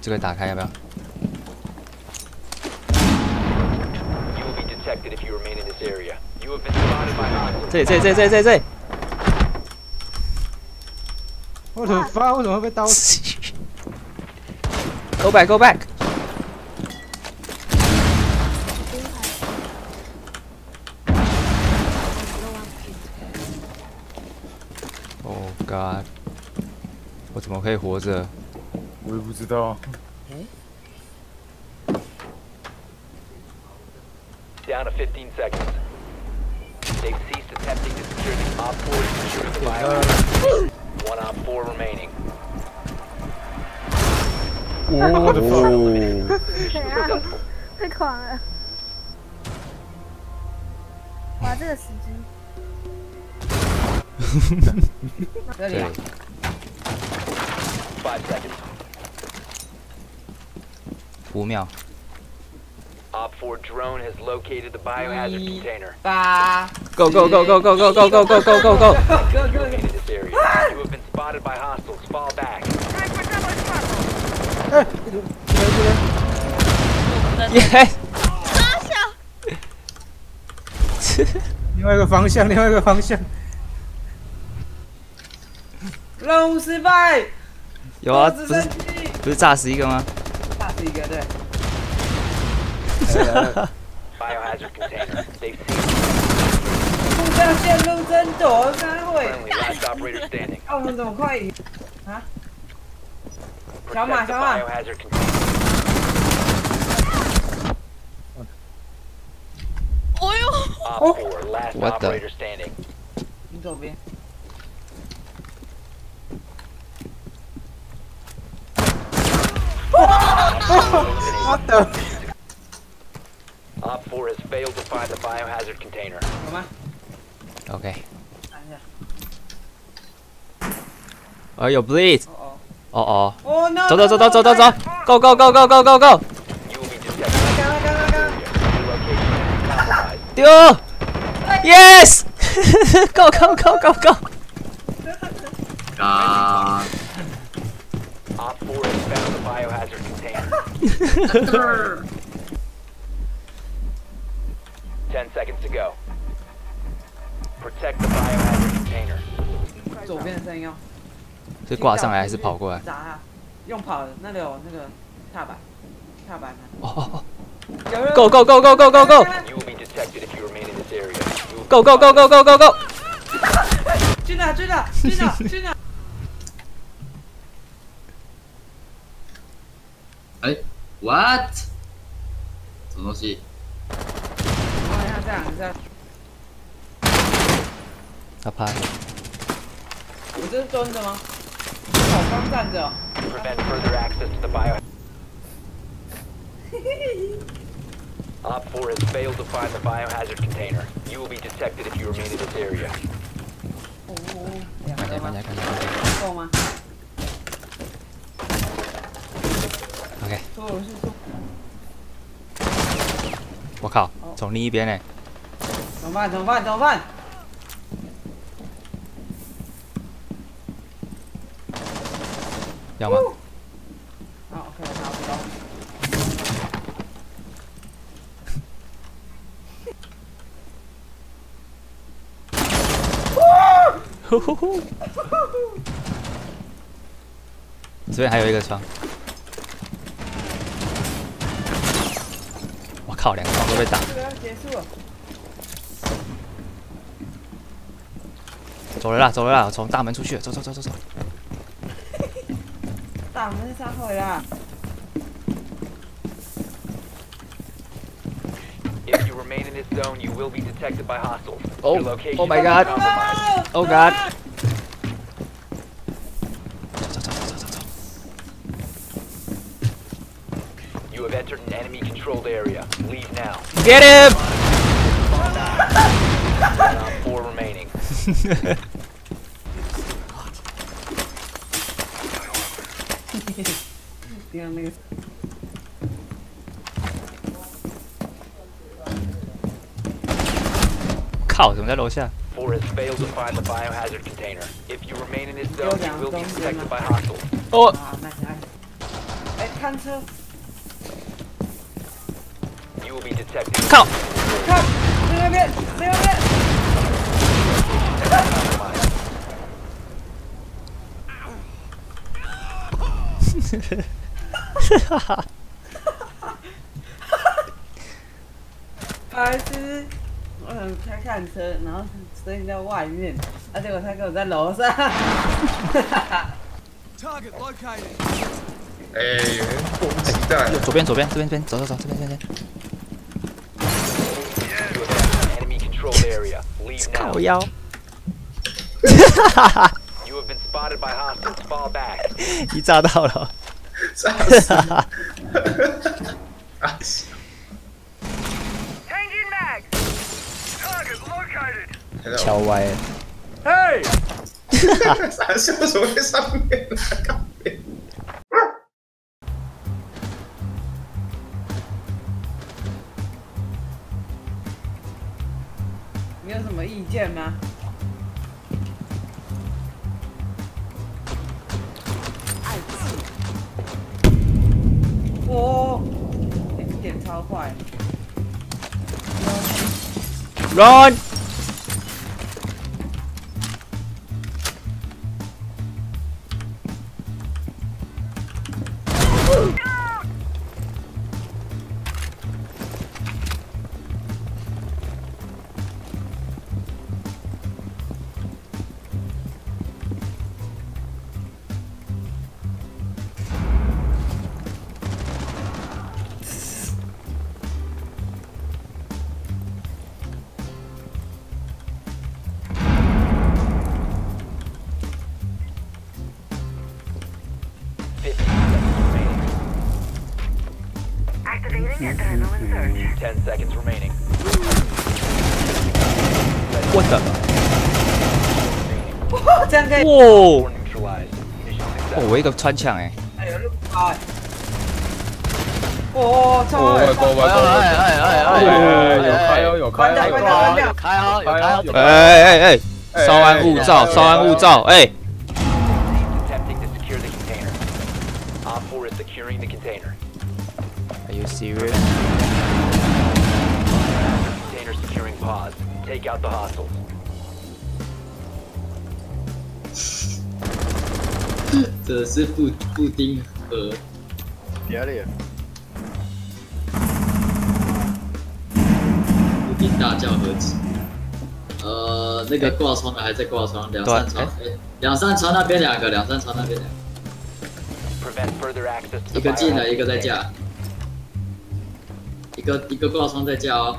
这个打开要不要.这里这里这里这里这里。我的发为什么会被刀死？Go back, go back. 我怎么可以活着？我也不知道。 Down to 15 seconds. They've ceased attempting to secure the Op 4 to secure the biohazard. One Op 4 remaining. 我的哦，怎样？太狂了！哇，这个时机，这里 Five seconds. Biohazard container. 八 Go go go go go go go go go go go go. You remain in this area. You have been spotted by hostiles. Fall back. Yes. 另外一个方向，另外一个方向。任务失败，有啊，直不是升机不是炸死一个吗？炸死一个对。路上见路人躲，赶快！跑那么快？啊？小马，小马！哎呦！哦！what the？你左边？what the？failed to find the biohazard container. Okay. Oh, you bleed. Uh oh. Uh oh. Oh no. Go, go go go go go go. Go, go go go go go. go. Go. 啊！Op Go, go, go, go, go. container. Ten seconds to go. Protect the biohazard container. 左边的声音哦。是挂上来还是跑过来？砸啊！用跑的，那里有那个踏板，踏板呢？哦哦哦，Go go go go go go go You will be detected if you remain in this area. You will be go go go go go go go，去哪？去哪？去哪？去哪？哎，what？什么东西？哦，你看这样，这样，他拍，我这是蹲着吗？我刚站着哦。prevent further access to the bio. Op 4 has failed to find the biohazard container. You will be detected if you remain in this area. 哦哦，两看起来个吗看起来？看起来看起来够吗？，OK，说我是，我靠，从另一边呢，怎么办？怎么办？怎么办？要吗？好，OK，差不多。呼呼呼，这边还有一个窗，我靠，两个窗都被打，结束了。走了啦，走了啦，我从大门出去了，走走走走走，大门是插回啦。 If you remain in this zone, you will be detected by hostiles. Oh, Your location oh my is God. compromised. Oh god，走走走走走走， You have entered an enemy-controlled area. Leave now. Get him! Damn me. Cow, to find the biohazard container. If you remain in this zone, you will be detected by hostiles. Oh. Hey, Kanzu. You will be detected. 靠！靠！那边，那边。白痴！我想开看车，然后声在外面，啊，结果他给我在楼上。哎、欸，迫不及待！左边，左边，这边，这边，走走走，这边，这边。靠腰。你 炸到了。炸死！啊！敲歪了。傻笑怎么在上面呢？靠边你有什么意见吗？Run. 哇哦，我一个穿墙哎，哎呦，六八。哦，超哦，外快！国外国，哎哎哎哎有开哦有开哦关掉关掉关掉！开好有开好，哎哎哎哎，稍安勿躁，稍安勿躁，哎，Attempting to secure the container. Op 4 is securing the container. Are you serious？Container securing pods. Take out the hostiles. 这是布布丁盒，别了，布丁大叫盒子。呃，那个挂窗的还在挂窗，两三窗，哎，两三窗那边两个，两三窗那边两个。一个进来，一个在架，一个一个挂窗在架哦。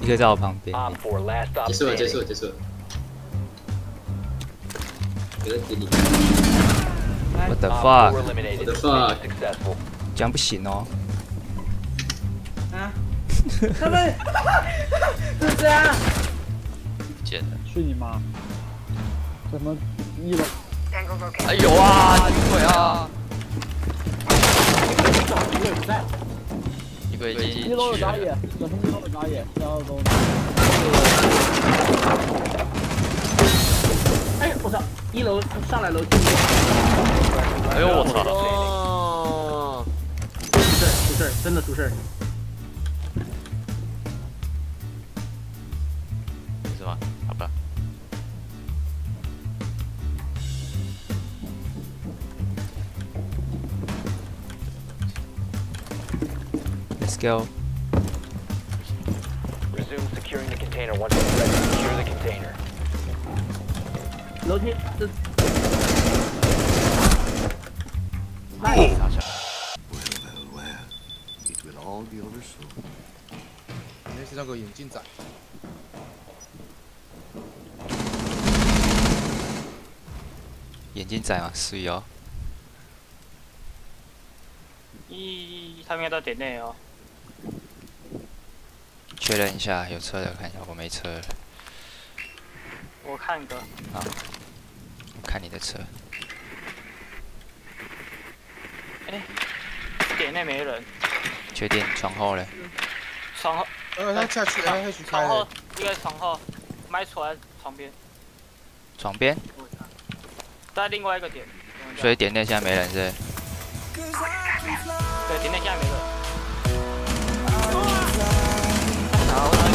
一个在我旁边，Op 4, last stop 结束了，结束了，结束了。有人给你，What the Op 4 fuck？eliminated. What the fuck? 这样不行哦。啊！他们 是这样。贱的。去你妈！怎么一楼？哎有啊，女鬼啊！一个已经一楼有打野，怎么一楼有打野？然后都。哎，我操！一楼上来楼梯。哎呦我操！哦。出事儿出事儿，真的出事儿。是吗？好吧。 Let's go。 Resume securing the container once it's ready. Secure the container. 楼梯这。那是那个眼镜仔。眼镜仔嘛，是哦。咦，他们应该到点内哦。确认一下有车的，看一下我没车了。我看个，啊，我看你的车。哎，点内没人。确定床后嘞。床后。呃，他下去了。床后。应该床后，迈出来床边。床边。在另外一个点。所以点点现在没人是？对，点点现在没人。好。